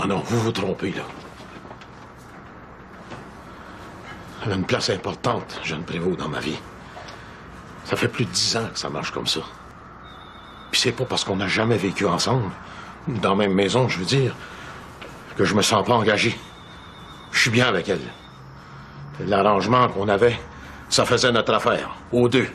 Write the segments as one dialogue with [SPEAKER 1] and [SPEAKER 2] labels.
[SPEAKER 1] Non, non, vous vous trompez, là. Elle a une place importante, Jeanne Prévost, dans ma vie. Ça fait plus de dix ans que ça marche comme ça. Puis c'est pas parce qu'on n'a jamais vécu ensemble, dans la même maison, je veux dire, que je me sens pas engagé. Je suis bien avec elle. L'arrangement qu'on avait, ça faisait notre affaire, aux deux.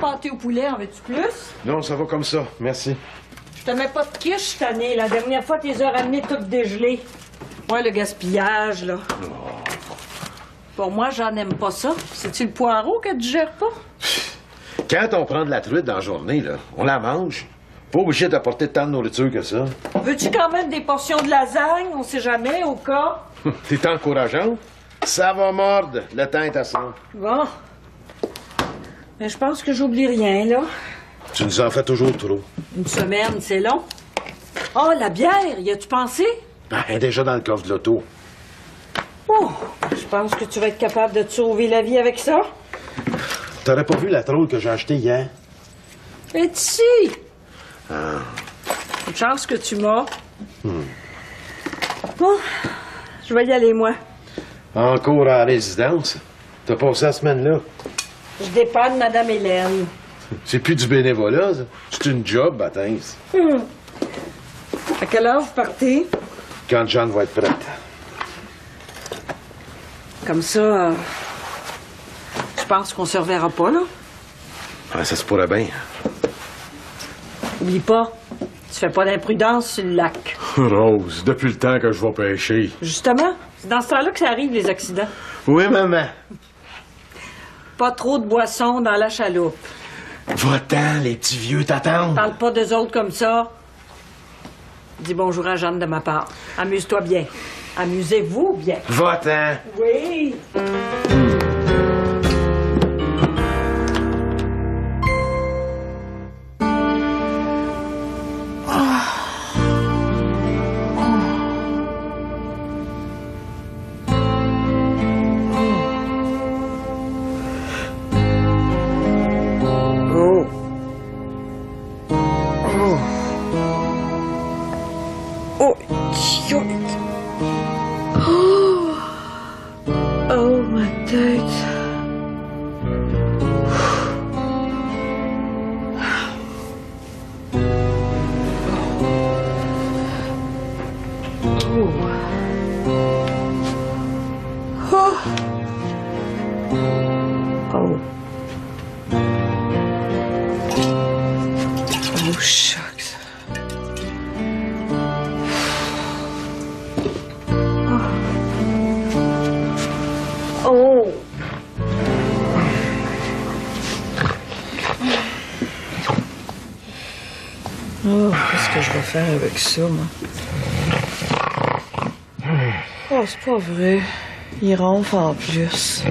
[SPEAKER 2] Pâtés au poulet, en veux-tu plus?
[SPEAKER 1] Non, ça va comme ça. Merci.
[SPEAKER 2] Je te mets pas de quiche cette année. La dernière fois, t'es as ramené toutes dégelées. Ouais, le gaspillage, là. Pour moi, j'en aime pas ça. C'est-tu le poireau que tu gères pas?
[SPEAKER 1] Quand on prend de la truite dans la journée, là, on la mange. Pas obligé d'apporter tant de nourriture que ça.
[SPEAKER 2] Veux-tu quand même des portions de lasagne? On sait jamais, au cas?
[SPEAKER 1] T'es encourageant? Ça va mordre. Le temps est à ça.
[SPEAKER 2] Bon. Mais je pense que j'oublie rien, là.
[SPEAKER 1] Tu nous en fais toujours trop.
[SPEAKER 2] Une semaine, c'est long. Oh, la bière, y a-tu pensé?
[SPEAKER 1] Ben, elle est déjà dans le coffre de l'auto.
[SPEAKER 2] Oh, je pense que tu vas être capable de te sauver la vie avec ça.
[SPEAKER 1] T'aurais pas vu la trôle que j'ai achetée hier?
[SPEAKER 2] Et ici. Une chance que tu m'as. Bon, je vais y aller, moi.
[SPEAKER 1] Encore à la résidence? T'as passé la semaine-là?
[SPEAKER 2] Je dépanne Madame Hélène.
[SPEAKER 1] C'est plus du bénévolat, ça. C'est une job, baptême.
[SPEAKER 2] À quelle heure vous partez?
[SPEAKER 1] Quand Jeanne va être prête.
[SPEAKER 2] Comme ça, euh, je pense qu'on se reverra pas, là.
[SPEAKER 1] Ah, ça se pourrait bien.
[SPEAKER 2] Oublie pas, tu fais pas d'imprudence sur le lac.
[SPEAKER 1] Rose, depuis le temps que je vais pêcher.
[SPEAKER 2] Justement, c'est dans ce temps-là que ça arrive, les accidents.
[SPEAKER 1] Oui, maman.
[SPEAKER 2] Pas trop de boissons dans la chaloupe.
[SPEAKER 1] Va-t'en, les petits vieux t'attendent.
[SPEAKER 2] Parle pas d'eux autres comme ça. Dis bonjour à Jeanne de ma part. Amuse-toi bien. Amusez-vous bien.
[SPEAKER 1] Va-t'en.
[SPEAKER 2] Oui. Faire avec ça, moi? Oh, c'est pas vrai. Il ronfle en plus.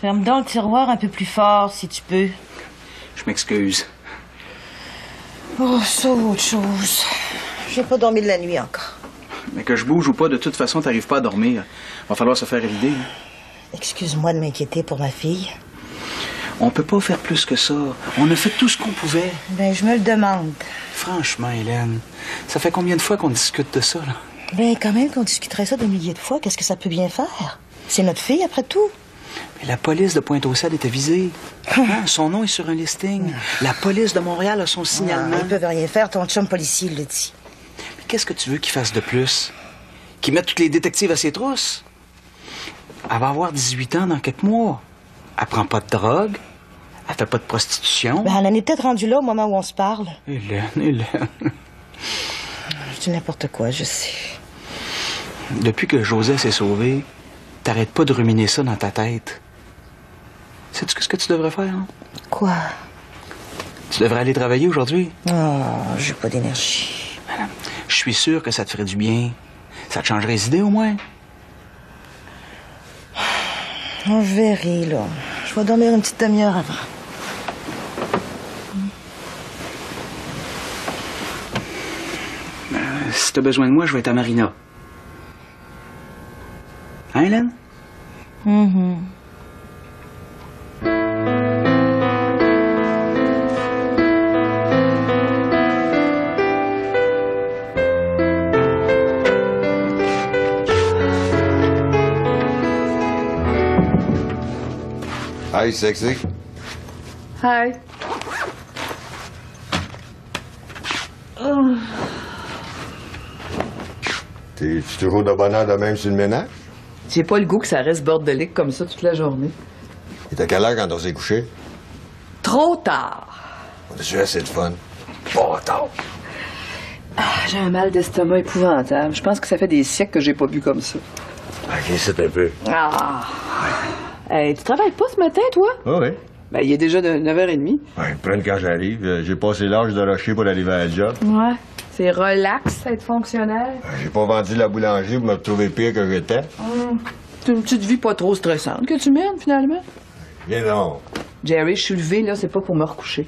[SPEAKER 3] Ferme donc le tiroir un peu plus fort, si tu peux.
[SPEAKER 4] Je m'excuse.
[SPEAKER 3] Oh, ça ou autre chose. J'ai pas dormi de la nuit encore.
[SPEAKER 4] Mais que je bouge ou pas, de toute façon, t'arrives pas à dormir. Va falloir se faire évider. hein.
[SPEAKER 3] Excuse-moi de m'inquiéter pour ma fille.
[SPEAKER 4] On peut pas faire plus que ça. On a fait tout ce qu'on pouvait.
[SPEAKER 3] Ben, je me le demande.
[SPEAKER 4] Franchement, Hélène, ça fait combien de fois qu'on discute de ça, là?
[SPEAKER 3] Ben, quand même qu'on discuterait ça des milliers de fois, qu'est-ce que ça peut bien faire? C'est notre fille, après tout.
[SPEAKER 4] Mais la police de Pointe-aux-Cèdres était visée. Hein, Son nom est sur un listing. La police de Montréal a son signalement.
[SPEAKER 3] Ils peuvent rien faire, ton chum policier le dit.
[SPEAKER 4] Qu'est-ce que tu veux qu'il fasse de plus? Qu'il mette tous les détectives à ses trousses? Elle va avoir 18 ans dans quelques mois. Elle prend pas de drogue. Elle fait pas de prostitution.
[SPEAKER 3] Ben, elle en est peut-être rendue là au moment où on se parle.
[SPEAKER 4] Hélène, Hélène.
[SPEAKER 3] Je dis n'importe quoi, je sais.
[SPEAKER 4] Depuis que José s'est sauvé, t'arrêtes pas de ruminer ça dans ta tête. Sais-tu ce que tu devrais faire? hein?
[SPEAKER 3] Quoi?
[SPEAKER 4] Tu devrais aller travailler aujourd'hui.
[SPEAKER 3] Oh, j'ai pas d'énergie.
[SPEAKER 4] Je suis sûr que ça te ferait du bien. Ça te changerait les idées au moins.
[SPEAKER 3] On verra, là. Je vais dormir une petite demi-heure avant.
[SPEAKER 4] Si t'as besoin de moi, je vais être à Marina. Hein, Hélène?
[SPEAKER 5] Hi, sexy.
[SPEAKER 6] Hi.
[SPEAKER 5] T'es-tu toujours de bonheur de même sur le ménage?
[SPEAKER 6] J'ai pas le goût que ça reste bordélique comme ça toute la journée.
[SPEAKER 5] Et t'as quelle heure quand on s'est couché?
[SPEAKER 6] Trop tard.
[SPEAKER 5] On a eu assez de fun? Pas tard.
[SPEAKER 6] Ah, J'ai un mal d'estomac épouvantable. Je pense que ça fait des siècles que j'ai pas bu comme ça.
[SPEAKER 5] Ok, c'est un peu.
[SPEAKER 6] Ah. Hey, tu travailles pas ce matin, toi?
[SPEAKER 5] Ah oui.
[SPEAKER 6] Ben, il est déjà de 9h30.
[SPEAKER 5] Ouais, prenne quand j'arrive. J'ai passé l'âge de rocher pour arriver à la job.
[SPEAKER 6] Ouais. C'est relax, être fonctionnaire.
[SPEAKER 5] Euh, J'ai pas vendu la boulangerie pour me retrouver pire que j'étais.
[SPEAKER 6] C'est une petite vie pas trop stressante que tu mènes, finalement.
[SPEAKER 5] Viens donc.
[SPEAKER 6] Jerry, je suis levée, là, c'est pas pour me recoucher.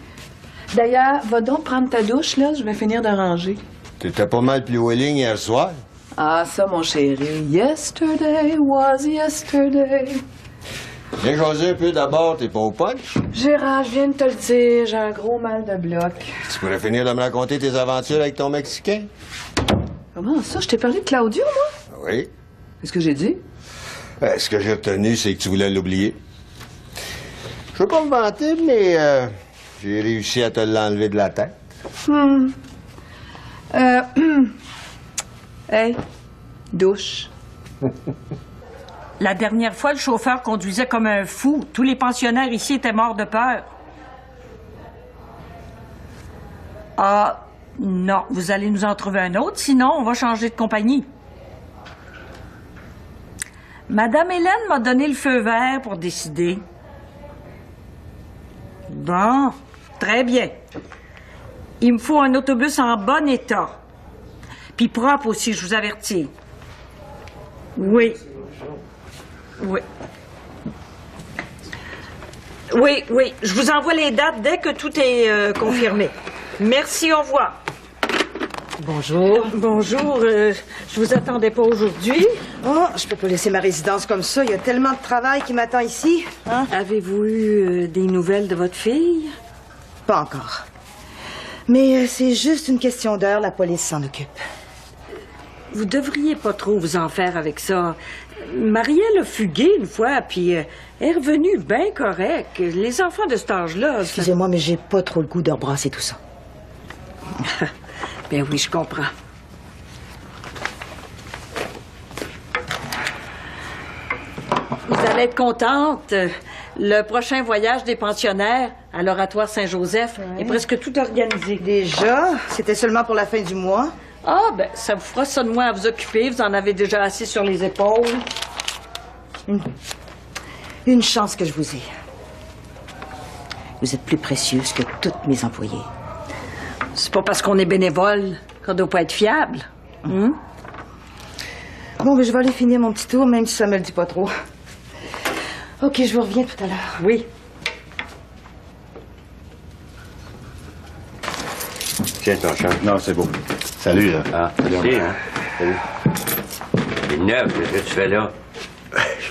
[SPEAKER 6] D'ailleurs, va donc prendre ta douche, là, je vais finir de ranger.
[SPEAKER 5] T'étais pas mal plus willing hier soir.
[SPEAKER 6] Ah, ça, mon chéri. Yesterday was yesterday.
[SPEAKER 5] Viens jaser un peu d'abord, t'es pas au punch.
[SPEAKER 6] Gérard, je viens de te le dire, j'ai un gros mal de bloc.
[SPEAKER 5] Tu pourrais finir de me raconter tes aventures avec ton Mexicain?
[SPEAKER 6] Comment ça? Je t'ai parlé de Claudio, moi?
[SPEAKER 5] Oui.
[SPEAKER 6] Qu'est-ce que j'ai dit?
[SPEAKER 5] Euh, ce que j'ai retenu, c'est que tu voulais l'oublier. Je veux pas me vanter, mais euh, j'ai réussi à te l'enlever de la tête.
[SPEAKER 6] Euh. hey, douche.
[SPEAKER 2] La dernière fois, le chauffeur conduisait comme un fou. Tous les pensionnaires ici étaient morts de peur. Ah, non, vous allez nous en trouver un autre, sinon on va changer de compagnie. Madame Hélène m'a donné le feu vert pour décider. Bon, très bien. Il me faut un autobus en bon état. Puis propre aussi, je vous avertis. Oui. Oui. Oui, oui. Je vous envoie les dates dès que tout est euh, confirmé. Merci, au revoir.
[SPEAKER 3] Bonjour.
[SPEAKER 2] Bonjour, euh, je vous attendais pas aujourd'hui.
[SPEAKER 3] Oh, je peux pas laisser ma résidence comme ça. Il y a tellement de travail qui m'attend ici. Hein?
[SPEAKER 2] Avez-vous eu euh, des nouvelles de votre fille?
[SPEAKER 3] Pas encore. Mais euh, c'est juste une question d'heure, la police s'en occupe.
[SPEAKER 2] Vous devriez pas trop vous en faire avec ça. Marielle a fugué une fois, puis euh, est revenue bien correct. Les enfants de cet âge-là...
[SPEAKER 3] Excusez-moi, mais j'ai pas trop le goût de rebrasser tout ça.
[SPEAKER 2] Ben oui, je comprends. Vous allez être contente. Le prochain voyage des pensionnaires à l'Oratoire Saint-Joseph est presque tout organisé.
[SPEAKER 3] Déjà, c'était seulement pour la fin du mois?
[SPEAKER 2] Ah, ben, ça vous fera ça de moins à vous occuper. Vous en avez déjà assez sur les épaules.
[SPEAKER 3] Une chance que je vous ai. Vous êtes plus précieuse que toutes mes employées.
[SPEAKER 2] C'est pas parce qu'on est bénévole qu'on doit pas être fiable. Hein?
[SPEAKER 3] Bon, ben, je vais aller finir mon petit tour, même si ça me le dit pas trop. Ok, je vous reviens tout à l'heure.
[SPEAKER 2] Oui.
[SPEAKER 7] Tiens, ton champ.
[SPEAKER 5] Non, c'est beau. Salut, là.
[SPEAKER 7] Ah, merci, hein? Salut. Les neuf, qu'est-ce que tu fais là?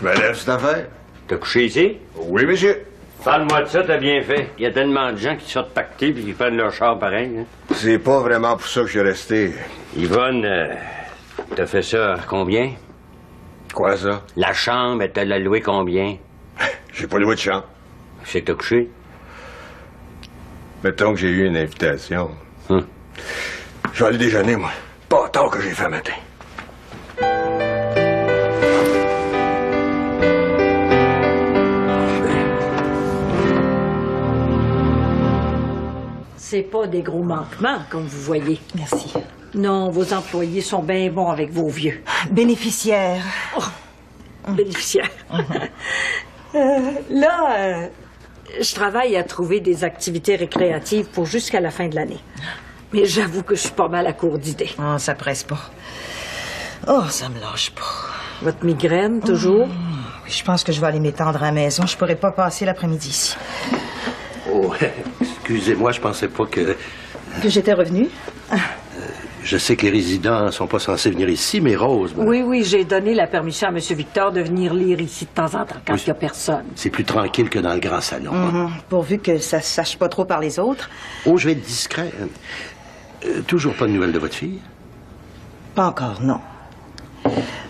[SPEAKER 5] Je me lève cette affaire.
[SPEAKER 7] T'as couché ici?
[SPEAKER 5] Oui, monsieur.
[SPEAKER 7] Parle-moi de ça, t'as bien fait. Il y a tellement de gens qui sortent pacter puis qui prennent leur char pareil. Hein?
[SPEAKER 5] C'est pas vraiment pour ça que je suis resté.
[SPEAKER 7] Yvonne, euh, t'as fait ça combien?
[SPEAKER 5] Quoi, ça?
[SPEAKER 7] La chambre, elle t'a la loué combien?
[SPEAKER 5] J'ai pas loué de champ.
[SPEAKER 7] C'est que t'as couché?
[SPEAKER 5] Mettons que j'ai eu une invitation.
[SPEAKER 7] Hum.
[SPEAKER 5] Je vais aller déjeuner, moi. Pas tard que j'ai fait matin.
[SPEAKER 2] C'est pas des gros manquements, comme vous voyez.
[SPEAKER 3] Merci.
[SPEAKER 2] Non, vos employés sont bien bons avec vos vieux.
[SPEAKER 3] Bénéficiaire.
[SPEAKER 2] bénéficiaires. Euh, là, euh, je travaille à trouver des activités récréatives pour jusqu'à la fin de l'année. Mais j'avoue que je suis pas mal à court d'idées.
[SPEAKER 3] Oh, ça presse pas. Oh, ça me lâche pas.
[SPEAKER 2] Votre migraine, toujours?
[SPEAKER 3] Je pense que je vais aller m'étendre à la maison. Je pourrais pas passer l'après-midi ici.
[SPEAKER 8] Oh, excusez-moi, je pensais pas que.
[SPEAKER 3] Que j'étais revenue?
[SPEAKER 8] Je sais que les résidents sont pas censés venir ici, mais Rose, ben,
[SPEAKER 2] Oui, oui, j'ai donné la permission à M. Victor de venir lire ici de temps en temps quand
[SPEAKER 8] Oui.
[SPEAKER 2] il n'y a personne.
[SPEAKER 8] c'est plus tranquille que dans le grand salon. hein.
[SPEAKER 3] Mhm. Pourvu que ça se sache pas trop par les autres.
[SPEAKER 8] Oh, je vais être discret. Euh, toujours pas de nouvelles de votre fille?
[SPEAKER 3] Pas encore, non.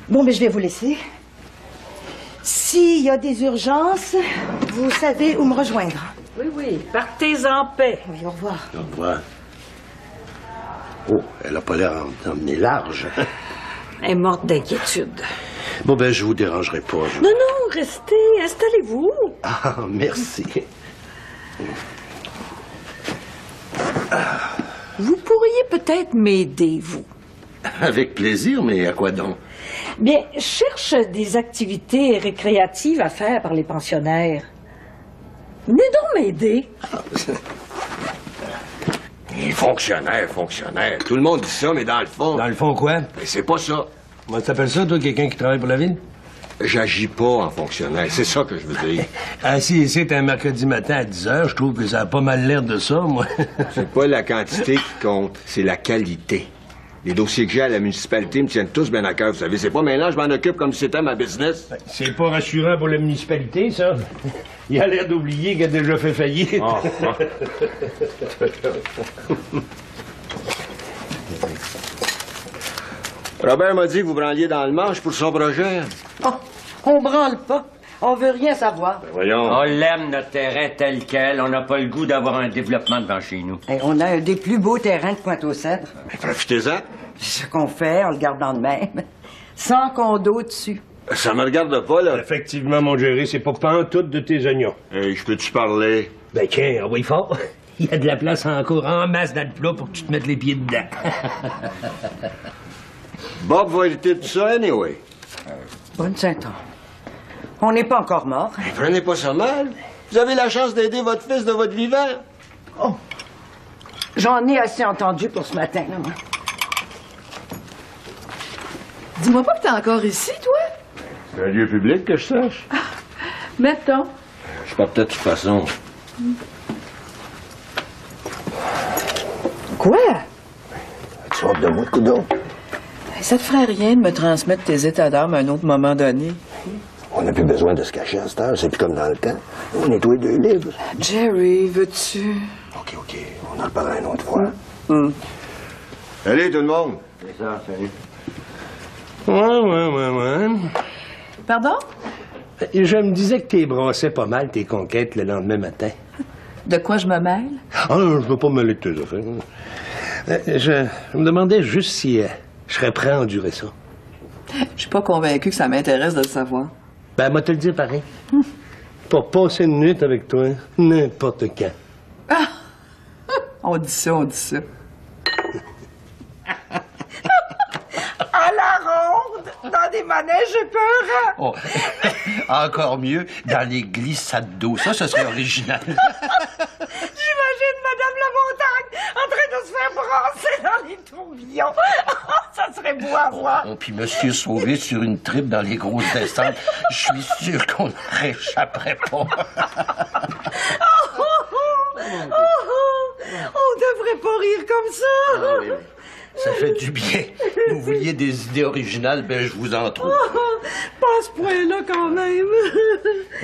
[SPEAKER 3] Bon, mais je vais vous laisser. S'il y a des urgences, vous savez où me rejoindre.
[SPEAKER 2] Oui, oui, partez en paix.
[SPEAKER 3] Oui, au revoir.
[SPEAKER 8] Au revoir. Oh, elle a pas l'air d'emmener large.
[SPEAKER 2] Elle est morte d'inquiétude.
[SPEAKER 8] bon, ben, je vous dérangerai pas. je-
[SPEAKER 2] Non, non, restez, installez-vous.
[SPEAKER 8] Ah, merci.
[SPEAKER 2] Vous pourriez peut-être m'aider, vous.
[SPEAKER 8] Avec plaisir, mais à quoi donc?
[SPEAKER 2] Bien, cherche des activités récréatives à faire par les pensionnaires. Venez donc m'aider.
[SPEAKER 5] Les fonctionnaires, fonctionnaires. Tout le monde dit ça, mais dans le fond.
[SPEAKER 9] Dans le fond, quoi?
[SPEAKER 5] Mais c'est pas ça.
[SPEAKER 9] Comment t'appelles ça, toi, quelqu'un qui travaille pour la ville?
[SPEAKER 5] J'agis pas en fonctionnaire. C'est ça que je veux dire.
[SPEAKER 9] Ah, si c'est un mercredi matin à 10 h, je trouve que ça a pas mal l'air de ça, moi.
[SPEAKER 5] C'est pas la quantité qui compte, c'est la qualité. Les dossiers que j'ai à la municipalité me tiennent tous bien à cœur, vous savez. C'est pas maintenant, je m'en occupe comme si c'était ma business.
[SPEAKER 9] C'est pas rassurant pour la municipalité, ça. Il a l'air d'oublier qu'il a déjà fait faillite.
[SPEAKER 5] Robert m'a dit que vous branliez dans le manche pour son projet.
[SPEAKER 10] Oh, on branle pas. On veut rien savoir.
[SPEAKER 5] Voyons.
[SPEAKER 7] On l'aime, notre terrain tel quel. On n'a pas le goût d'avoir un développement devant chez nous.
[SPEAKER 10] Et on a un des plus beaux terrains de Pointe-aux-Cèdres.
[SPEAKER 5] Ben, Profitez-en.
[SPEAKER 10] C'est ce qu'on fait, on le garde dans le même. Sans condo dessus.
[SPEAKER 5] Ça me regarde pas, là.
[SPEAKER 9] Effectivement, mon géré, c'est pas pantoute de tes oignons.
[SPEAKER 5] Hey, je peux-tu parler?
[SPEAKER 9] Ben tiens, oui fort. Il y a de la place encore en masse dans le plat pour que tu te mettes les pieds dedans.
[SPEAKER 5] Bob va hériter de tout ça, anyway.
[SPEAKER 10] Bonne Saint-Anne. On n'est pas encore mort.
[SPEAKER 5] Mais prenez pas ça mal. Vous avez la chance d'aider votre fils de votre vivant.
[SPEAKER 10] J'en ai assez entendu pour ce matin, là, moi.
[SPEAKER 6] Dis-moi pas que t'es encore ici, toi?
[SPEAKER 5] C'est un lieu public que je sache.
[SPEAKER 6] Mettons.
[SPEAKER 5] Je partais de toute façon.
[SPEAKER 10] Quoi?
[SPEAKER 5] Tu hâte de moi, coudon?
[SPEAKER 6] Ça te ferait rien de me transmettre tes états d'âme à un autre moment donné.
[SPEAKER 5] On n'a plus besoin de se cacher à cette heure. C'est plus comme dans le temps. On est tous les deux libres.
[SPEAKER 6] Jerry, veux-tu?
[SPEAKER 5] OK, OK. On en reparlera une autre fois. Allez, tout le monde.
[SPEAKER 7] C'est ça, salut.
[SPEAKER 9] Ouais, ouais, ouais, ouais.
[SPEAKER 6] Pardon?
[SPEAKER 9] Je me disais que t'es brassais pas mal tes conquêtes le lendemain matin.
[SPEAKER 6] De quoi je me mêle?
[SPEAKER 9] Ah non, je veux pas me mêler de tes affaires. Euh, Je, je me demandais juste si euh, je serais prêt à endurer ça.
[SPEAKER 6] Je suis pas convaincu que ça m'intéresse de le savoir.
[SPEAKER 9] Ben, moi te le dire pareil. Pour passer une nuit avec toi, n'importe quand.
[SPEAKER 6] On dit ça, on dit ça.
[SPEAKER 3] À la ronde, dans des manèges épeurants.
[SPEAKER 8] Oh, encore mieux, dans les glissades d'eau. Ça, ce serait original.
[SPEAKER 3] J'imagine Madame Lamontagne en train de se faire brasser dans les tourbillons. Ça serait beau à voir.
[SPEAKER 8] Oh, puis Monsieur Sauvé sur une tripe dans les grosses descentes. Je suis sûr qu'on ne réchapperait pas.
[SPEAKER 3] On devrait pas rire comme ça.
[SPEAKER 8] Ah oui, oui. Ça fait du bien. Vous vouliez des idées originales, ben je vous en trouve.
[SPEAKER 3] Pas à ce point-là quand même.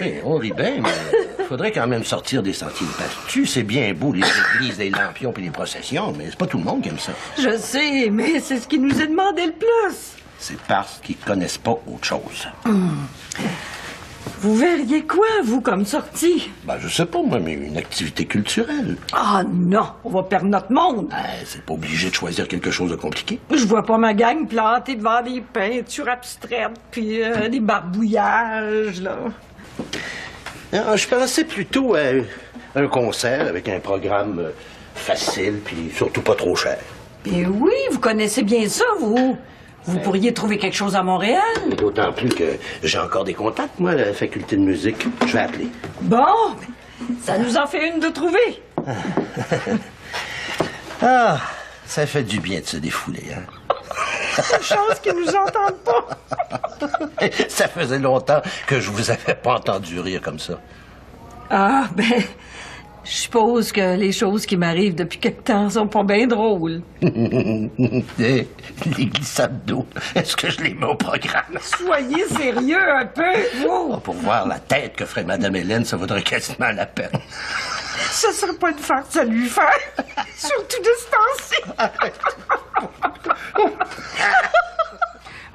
[SPEAKER 8] Oui, on rit bien, mais faudrait quand même sortir des sentiers battus. C'est bien beau, les églises, les lampions puis les processions, mais c'est pas tout le monde qui aime ça.
[SPEAKER 2] Je sais, mais c'est ce qui nous est demandé le plus.
[SPEAKER 8] C'est parce qu'ils connaissent pas autre chose.
[SPEAKER 2] Vous verriez quoi, vous, comme sortie?
[SPEAKER 8] Ben, je sais pas, moi, mais une activité culturelle.
[SPEAKER 2] Ah non, on va perdre notre monde.
[SPEAKER 8] Ben, c'est pas obligé de choisir quelque chose de compliqué.
[SPEAKER 2] Je vois pas ma gang plantée devant des peintures abstraites puis euh, des barbouillages, là.
[SPEAKER 8] Ah, je pensais plutôt à un concert avec un programme euh, facile, puis surtout pas trop cher.
[SPEAKER 2] Et oui, vous connaissez bien ça, vous. Vous pourriez trouver quelque chose à Montréal.
[SPEAKER 8] D'autant plus que j'ai encore des contacts, moi, à la faculté de musique. Je vais appeler.
[SPEAKER 2] Bon, ça nous en fait une de trouver.
[SPEAKER 8] Ah, ça fait du bien de se défouler, hein?
[SPEAKER 2] Chance qu'ils nous entendent pas.
[SPEAKER 8] ça faisait longtemps que je vous avais pas entendu rire comme ça.
[SPEAKER 2] Ah, ben, je suppose que les choses qui m'arrivent depuis quelque temps sont pas bien drôles.
[SPEAKER 8] Eh, les glissades d'eau, est-ce que je les mets au programme?
[SPEAKER 2] Soyez sérieux un peu, vous.
[SPEAKER 8] Pour voir la tête que ferait Madame Hélène, ça vaudrait quasiment la peine.
[SPEAKER 2] Ce serait pas une farce à lui faire. Surtout de ce temps-ci.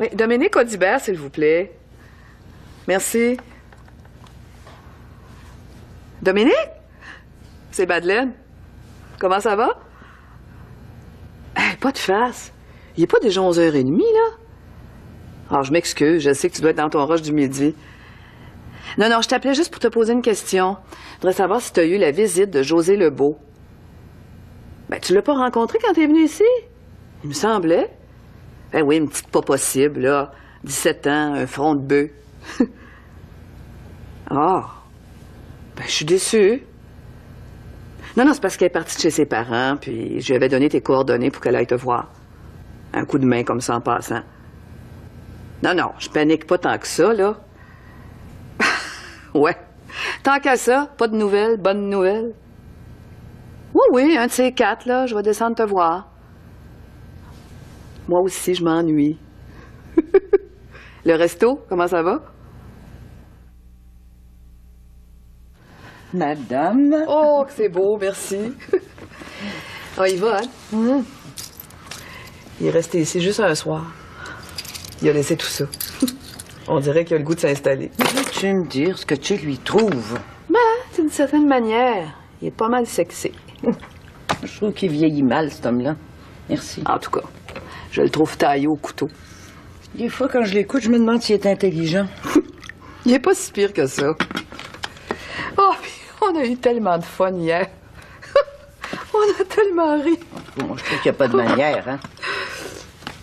[SPEAKER 6] Oui, Dominique Audibert, s'il vous plaît. Merci. Dominique? C'est Madeleine. Comment ça va? Pas de face. Il est pas déjà 11h30, là? Ah, je m'excuse, je sais que tu dois être dans ton rush du midi. Non, non, je t'appelais juste pour te poser une question. Je voudrais savoir si tu as eu la visite de José Lebeau. Ben, tu l'as pas rencontré quand t'es venu ici? Il me semblait. Ben oui, une petite pas possible, là. 17 ans, un front de bœuf. Ah. Ben, je suis déçue. Non, non, c'est parce qu'elle est partie de chez ses parents, puis je lui avais donné tes coordonnées pour qu'elle aille te voir. Un coup de main comme ça en passant. Non, non, je panique pas tant que ça, là. ouais. Tant qu'à ça, pas de nouvelles, bonnes nouvelles. Oui, oui, un de ces quatre, là, je vais descendre te voir. Moi aussi, je m'ennuie. Le resto, comment ça va?
[SPEAKER 10] Madame.
[SPEAKER 6] Oh, que c'est beau, merci. Ah, il va, hein? Il est resté ici juste un soir. Il a laissé tout ça. On dirait qu'il a le goût de s'installer.
[SPEAKER 10] Tu me dire ce que tu lui trouves?
[SPEAKER 6] Ben, d'une certaine manière, il est pas mal sexy.
[SPEAKER 10] Je trouve qu'il vieillit mal, cet homme-là. Merci.
[SPEAKER 6] En tout cas, je le trouve taillé au couteau.
[SPEAKER 10] Des fois, quand je l'écoute, je me demande s'il est intelligent.
[SPEAKER 6] Il est pas si pire que ça. On a eu tellement de fun hier. on a tellement ri.
[SPEAKER 10] Bon, je trouve qu'il n'y a pas de manière, hein.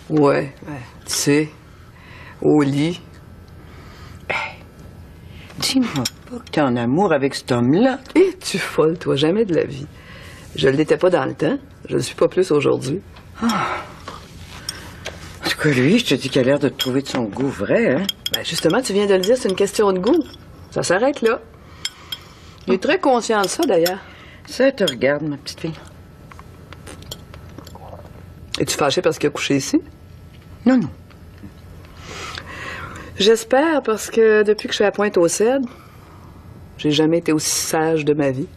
[SPEAKER 6] Ouais, ouais. Tu sais, au lit.
[SPEAKER 10] Dis-moi pas que t'es en amour avec cet homme-là.
[SPEAKER 6] Et tu folle, toi, jamais de la vie. Je ne l'étais pas dans le temps. Je ne suis pas plus aujourd'hui.
[SPEAKER 10] En tout cas, lui, je te dis qu'il a l'air de te trouver de son goût vrai, hein.
[SPEAKER 6] Ben justement, tu viens de le dire, c'est une question de goût. Ça s'arrête là. Il est très conscient de ça, d'ailleurs.
[SPEAKER 10] Ça te regarde, ma petite fille.
[SPEAKER 6] Es-tu fâché parce qu'il a couché ici?
[SPEAKER 10] Non, non.
[SPEAKER 6] J'espère parce que depuis que je suis à pointe au cèdre, j'ai jamais été aussi sage de ma vie.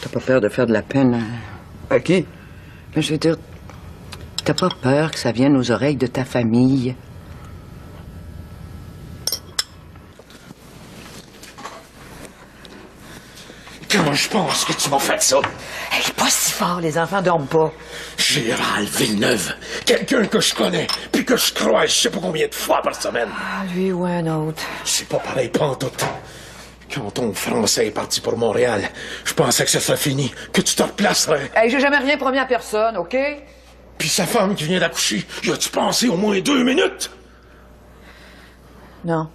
[SPEAKER 10] T'as pas peur de faire de la peine à...
[SPEAKER 6] À qui?
[SPEAKER 10] Mais je veux dire, t'as pas peur que ça vienne aux oreilles de ta famille?
[SPEAKER 11] Comment je pense que tu m'as fait ça?
[SPEAKER 10] Hey, pas si fort, les enfants dorment pas.
[SPEAKER 11] Gérald Villeneuve, quelqu'un que je connais, puis que je crois je sais pas combien de fois par semaine.
[SPEAKER 10] Ah, lui ou un autre.
[SPEAKER 11] C'est pas pareil, pantoute. Quand ton français est parti pour Montréal, je pensais que ça serait fini, que tu te replacerais.
[SPEAKER 10] Hey, j'ai jamais rien promis à personne, OK?
[SPEAKER 11] Puis sa femme qui vient d'accoucher, y a-tu pensé au moins deux minutes?
[SPEAKER 10] Non.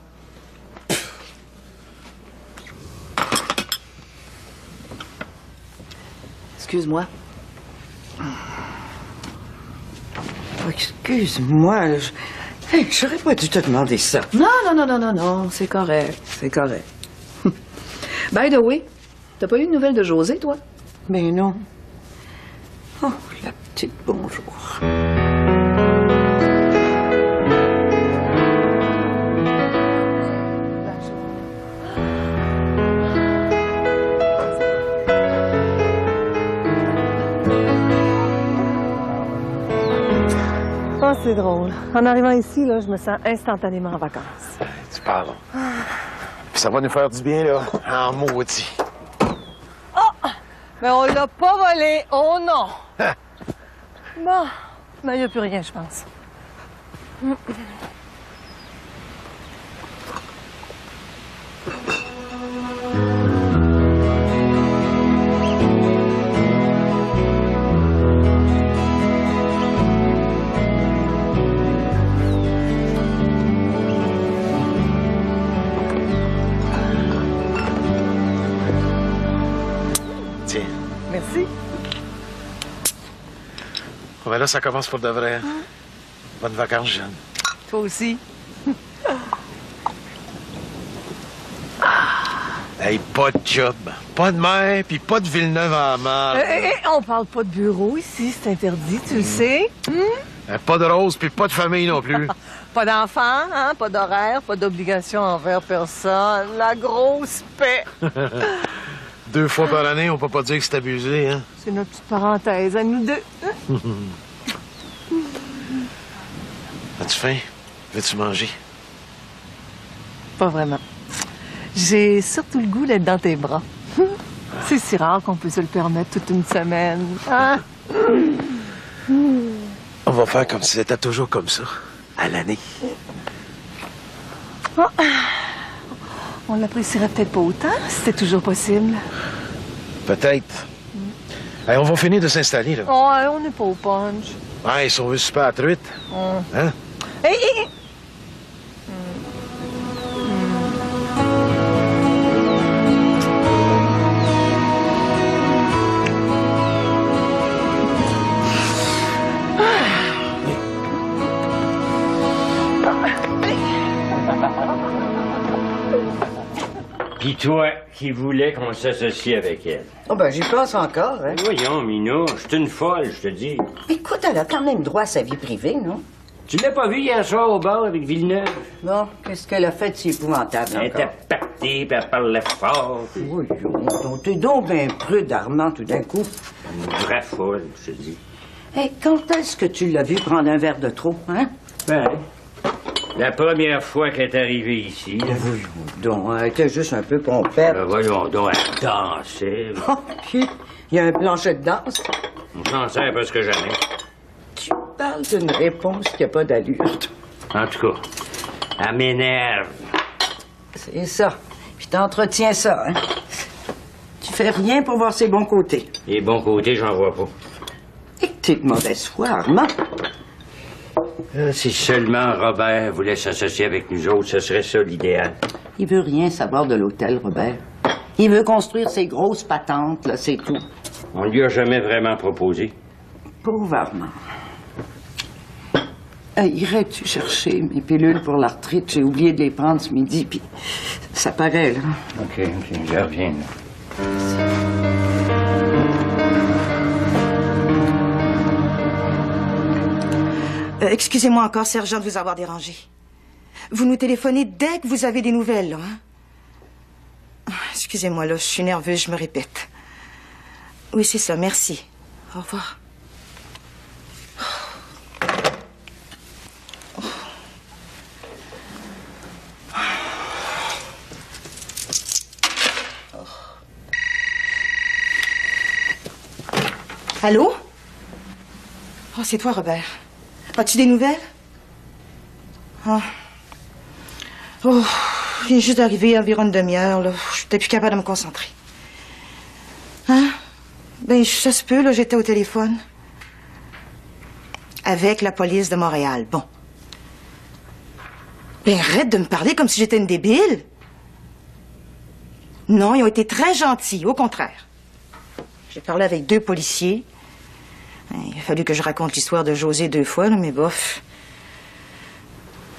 [SPEAKER 6] Excuse-moi.
[SPEAKER 10] Excuse-moi, je... Hey, j'aurais pas dû te demander ça.
[SPEAKER 6] Non, non, non, non, non, non, c'est correct, c'est correct. By the way, t'as pas eu de nouvelles de José, toi?
[SPEAKER 10] Mais non. Oh, la petite bonjour.
[SPEAKER 12] C'est drôle. En arrivant ici, là, je me sens instantanément en vacances.
[SPEAKER 11] Tu parles. Puis ça va nous faire du bien, là, en maudit.
[SPEAKER 12] Mais on l'a pas volé. Oh non! bon, mais il n'y a plus rien, je pense.
[SPEAKER 11] Là, ça commence pour de vrai. Bonnes vacances, Jeanne.
[SPEAKER 12] Toi aussi.
[SPEAKER 11] Hey, pas de job, pas de mère, puis pas de Villeneuve en
[SPEAKER 12] Euh,
[SPEAKER 11] marre.
[SPEAKER 12] eh, eh, on parle pas de bureau ici, c'est interdit, tu le sais. Hmm?
[SPEAKER 11] Euh, Pas de rose, puis pas de famille non plus.
[SPEAKER 12] Pas d'enfants, hein? pas d'horaire, pas d'obligation envers personne. La grosse paix.
[SPEAKER 11] Deux fois par année, on peut pas dire que c'est abusé, hein?
[SPEAKER 12] C'est notre petite parenthèse à nous deux.
[SPEAKER 11] As-tu faim? Veux-tu manger?
[SPEAKER 12] Pas vraiment. J'ai surtout le goût d'être dans tes bras. C'est si rare qu'on peut se le permettre toute une semaine. Hein?
[SPEAKER 11] On va faire comme si c'était toujours comme ça, à l'année.
[SPEAKER 12] Ah. On l'apprécierait peut-être pas autant si c'était toujours possible.
[SPEAKER 11] Peut-être. Hey, on va finir de s'installer, là.
[SPEAKER 12] Oh, on n'est pas au punch.
[SPEAKER 11] Ouais, si on veut super à truite. Hein?
[SPEAKER 12] Hé, hé, hé!
[SPEAKER 7] Puis toi, qui voulais qu'on s'associe avec elle?
[SPEAKER 10] Oh ben, j'y pense encore, hein.
[SPEAKER 7] Voyons, Minou, je suis une folle, je te dis.
[SPEAKER 10] Écoute, elle a quand même droit à sa vie privée, non?
[SPEAKER 7] Tu l'as pas vu hier soir au bar avec Villeneuve?
[SPEAKER 10] Bon, qu'est-ce qu'elle a fait de si épouvantable
[SPEAKER 7] Elle était pactée, puis elle parlait fort. puis
[SPEAKER 10] Oui, donc t'es donc bien prude, Armand, tout d'un coup.
[SPEAKER 7] Une vraie folle, je te dis.
[SPEAKER 10] Hé, quand est-ce que tu l'as vu prendre un verre de trop, hein?
[SPEAKER 7] Ben, la première fois qu'elle est arrivée ici, là,
[SPEAKER 10] Donc, elle était juste un peu pompette.
[SPEAKER 7] ben voyons donc, elle dansait.
[SPEAKER 10] Oh, puis, il y a un plancher de danse.
[SPEAKER 7] On s'en sert parce que jamais.
[SPEAKER 10] Tu parles d'une réponse qui n'a pas d'allure.
[SPEAKER 7] En tout cas, elle m'énerve.
[SPEAKER 10] C'est ça. Puis t'entretiens ça, hein? Tu fais rien pour voir ses bons côtés.
[SPEAKER 7] Les bons côtés, j'en vois pas.
[SPEAKER 10] Et que t'es de mauvaise foi, Armand.
[SPEAKER 7] Euh, Si seulement Robert voulait s'associer avec nous autres, ce serait ça l'idéal.
[SPEAKER 10] Il veut rien savoir de l'hôtel, Robert. Il veut construire ses grosses patentes, là, c'est tout.
[SPEAKER 7] On lui a jamais vraiment proposé.
[SPEAKER 10] Pauvre Armand. Euh, Irais-tu chercher mes pilules pour l'arthrite? J'ai oublié de les prendre ce midi, puis ça paraît, là.
[SPEAKER 7] OK, OK, je reviens. là.
[SPEAKER 3] Euh, Excusez-moi encore, sergent, de vous avoir dérangé. Vous nous téléphonez dès que vous avez des nouvelles, là, hein? Ah, Excusez-moi, là, je suis nerveuse, je me répète. Oui, c'est ça, merci. Au revoir. Allô? Oh, c'est toi, Robert. As-tu des nouvelles? Ah. Oh, je viens juste d'arriver, environ une demi-heure. Je suis plus capable de me concentrer. Hein? Ben, ça se peut, là, j'étais au téléphone. Avec la police de Montréal. Bon. Ben, arrête de me parler comme si j'étais une débile. Non, ils ont été très gentils, au contraire. J'ai parlé avec deux policiers. Il a fallu que je raconte l'histoire de José deux fois, mais bof.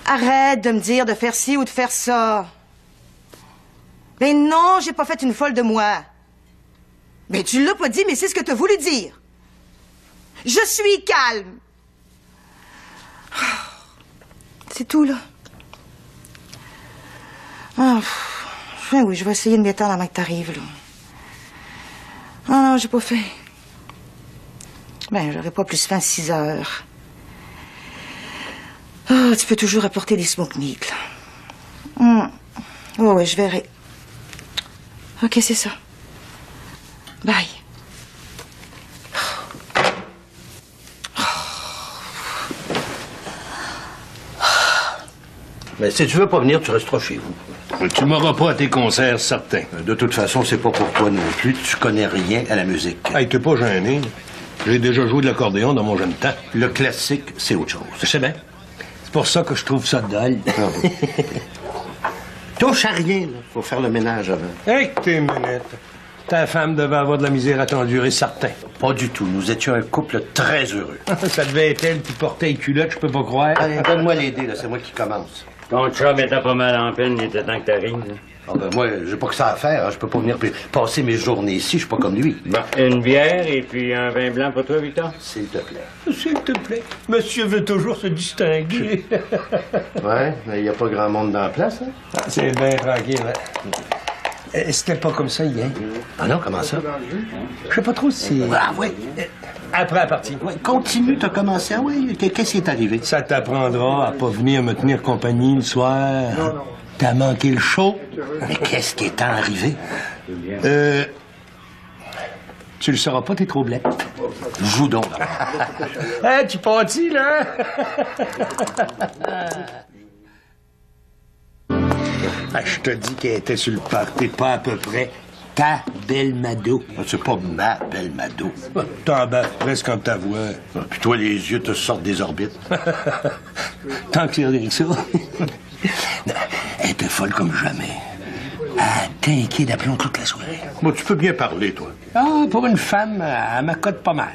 [SPEAKER 3] Arrête de me dire de faire ci ou de faire ça. Mais non, j'ai pas fait une folle de moi. Mais tu l'as pas dit, mais c'est ce que tu as voulu dire. Je suis calme. C'est tout, là. Ah, oui, je vais essayer de m'étendre avant que t'arrives, là. Ah non, j'ai pas faim. Ben, j'aurais pas plus faim à 6 heures. Ah, tu peux toujours apporter des smoke meat. Hum. Ouais, je verrai. Ok, c'est ça. Bye.
[SPEAKER 8] Mais si tu veux pas venir, tu resteras chez vous.
[SPEAKER 9] Tu m'auras pas à tes concerts, certain.
[SPEAKER 8] De toute façon, c'est pas pour toi non plus. Tu connais rien à la musique.
[SPEAKER 9] Hey, t'es pas gêné. J'ai déjà joué de l'accordéon dans mon jeune temps.
[SPEAKER 8] Le classique, c'est autre chose.
[SPEAKER 9] Je sais bien. C'est pour ça que je trouve ça dole.
[SPEAKER 8] Touche à rien, là. Faut faire le ménage avant.
[SPEAKER 9] Hey, tes minutes. Ta femme devait avoir de la misère à t'endurer, certain.
[SPEAKER 8] Pas du tout. Nous étions un couple très heureux.
[SPEAKER 9] Ça devait être elle qui portait les culottes, je peux pas croire.
[SPEAKER 8] Allez, donne-moi les dés, là. C'est moi qui commence.
[SPEAKER 7] Ton chum était pas mal en peine, il était temps que t'arrives. là.
[SPEAKER 8] Ah ben, moi, j'ai pas que ça à faire. hein. Je peux pas venir passer mes journées ici. Je suis pas comme lui.
[SPEAKER 7] Bon, une bière et puis un vin blanc pour toi, Victor?
[SPEAKER 8] S'il te plaît.
[SPEAKER 9] S'il te plaît, monsieur veut toujours se distinguer.
[SPEAKER 8] Ouais, mais il y a pas grand monde dans la place, hein?
[SPEAKER 9] Ah, C'est bien tranquille. hein. Euh, C'était pas comme ça hier.
[SPEAKER 8] Ah non, comment ça?
[SPEAKER 9] Je sais pas trop si...
[SPEAKER 8] Ah oui.
[SPEAKER 9] Après la partie.
[SPEAKER 8] Ouais, continue, t'as commencé. Ah oui, qu'est-ce qui est arrivé?
[SPEAKER 9] Ça t'apprendra à pas venir me tenir compagnie le soir. T'as manqué le show?
[SPEAKER 8] Mais qu'est-ce qui est arrivé?
[SPEAKER 9] Euh... Tu le sauras pas, t'es trop blême.
[SPEAKER 8] Joue donc.
[SPEAKER 9] Hein, tu pâtis, là? Ah, je te dis qu'elle était sur le party, pas à peu près. Ta belle Mado.
[SPEAKER 8] Ah, C'est pas ma belle Mado.
[SPEAKER 9] T'en bats presque comme ta voix.
[SPEAKER 8] Ah, Puis toi, les yeux te sortent des orbites.
[SPEAKER 9] Tant que c'est rien que ça.
[SPEAKER 8] Elle était folle comme jamais. Ah, t'inquiète d'aplomb toute la soirée. Bon, tu peux bien parler, toi.
[SPEAKER 9] Ah, pour une femme, elle m'accote pas mal.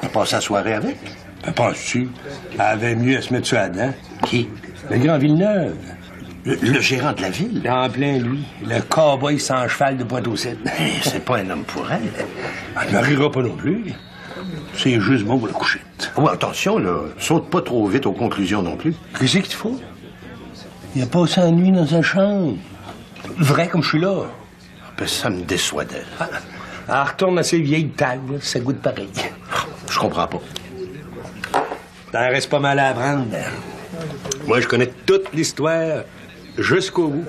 [SPEAKER 8] T'as passé la soirée avec?
[SPEAKER 9] Ben, Penses-tu? Elle avait mieux à se mettre sur la dent.
[SPEAKER 8] Qui?
[SPEAKER 9] Le grand Villeneuve.
[SPEAKER 8] Le, le gérant de la ville?
[SPEAKER 9] En plein, lui. Le cowboy sans cheval de boîte aux.
[SPEAKER 8] Eh, C'est pas un homme pour elle.
[SPEAKER 9] Elle ne rira pas non plus. C'est juste bon pour la couchette.
[SPEAKER 8] Oh, attention, là. Saute pas trop vite aux conclusions non plus.
[SPEAKER 9] Qu'est-ce qu'il faut? Il a passé la nuit dans sa chambre. Vrai comme je suis là.
[SPEAKER 8] Ben, ça me déçoit d'elle.
[SPEAKER 9] Elle retourne à ses vieilles tables, ça goûte pareil.
[SPEAKER 8] Je comprends pas.
[SPEAKER 9] T'en reste pas mal à apprendre. Moi, je connais toute l'histoire jusqu'au bout.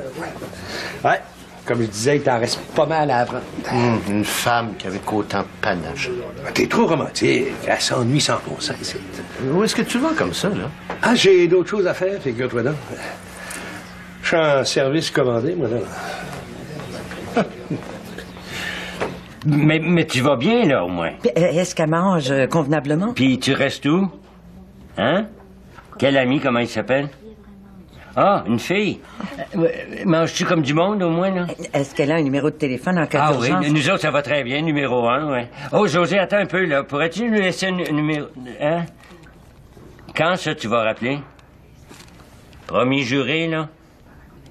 [SPEAKER 9] Ouais, comme je disais, il t'en reste pas mal à apprendre.
[SPEAKER 8] Hum, une femme qui avait autant de panache.
[SPEAKER 9] T'es trop romantique. Elle s'ennuie sans ça ici.
[SPEAKER 8] Où est-ce que tu vas comme ça, là?
[SPEAKER 9] Ah, j'ai d'autres choses à faire, figure-toi donc. Je suis en service commandé, moi, là.
[SPEAKER 7] Mais, mais tu vas bien, là, au moins.
[SPEAKER 10] Euh, Est-ce qu'elle mange euh, convenablement?
[SPEAKER 7] Puis tu restes où? Hein? Quel ami, comment il s'appelle? Ah, une fille. Euh, Manges-tu comme du monde, au moins, là?
[SPEAKER 10] Est-ce qu'elle a un numéro de téléphone en cas
[SPEAKER 7] Ah oui, nous autres, ça va très bien, numéro un, ouais. Oh, José, attends un peu, là. Pourrais-tu nous laisser un nu- numéro... Hein? Quand ça, tu vas rappeler? Promis juré, là?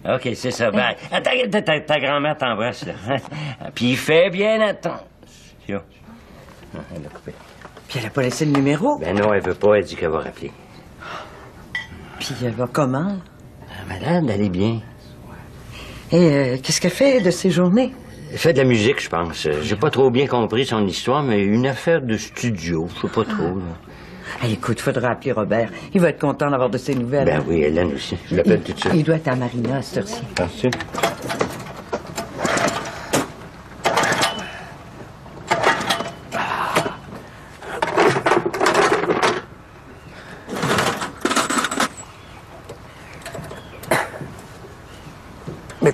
[SPEAKER 7] OK, c'est ça. Ben, attends, ta, ta- grand-mère t'embrasse, là. Puis fais bien attention. Ah, elle a coupé.
[SPEAKER 10] Puis elle a pas laissé le numéro?
[SPEAKER 7] Ben non, elle veut pas, elle dit qu'elle va rappeler.
[SPEAKER 10] Puis elle va comment?
[SPEAKER 7] La malade, elle est bien.
[SPEAKER 10] Et euh, qu'est-ce qu'elle fait de ses journées?
[SPEAKER 7] Elle fait de la musique, je pense. Euh, J'ai pas trop bien compris son histoire, mais une affaire de studio, je sais pas trop. là.
[SPEAKER 10] Ah, écoute, faudra appeler Robert. Il va être content d'avoir de ses nouvelles.
[SPEAKER 7] Ben oui, Hélène aussi. Je l'appelle tout de suite.
[SPEAKER 10] Il doit être à Marina à cette heure-ci.
[SPEAKER 7] Merci.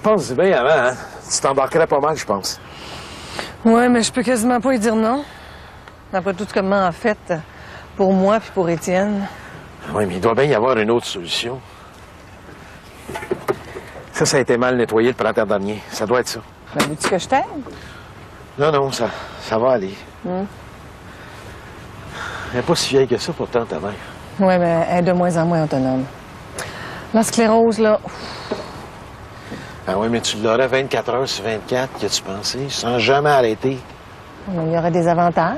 [SPEAKER 1] Pense bien avant, hein? Tu t'embarquerais pas mal, je pense.
[SPEAKER 12] Ouais, mais je peux quasiment pas lui dire non. Après tout ce que maman a fait pour moi puis pour Étienne.
[SPEAKER 1] Oui, mais il doit bien y avoir une autre solution. Ça, ça a été mal nettoyé le printemps dernier. Ça doit être ça.
[SPEAKER 12] Ben, veux-tu que je t'aide?
[SPEAKER 1] Non, non, ça, ça va aller.
[SPEAKER 12] Hmm.
[SPEAKER 1] Elle n'est pas si vieille que ça, pourtant, ta mère.
[SPEAKER 12] Ouais, mais elle est de moins en moins autonome. La sclérose, là,
[SPEAKER 1] Ah oui, mais tu l'aurais 24 heures sur 24, qu'as-tu pensé? Sans jamais arrêter.
[SPEAKER 12] il y aurait des avantages.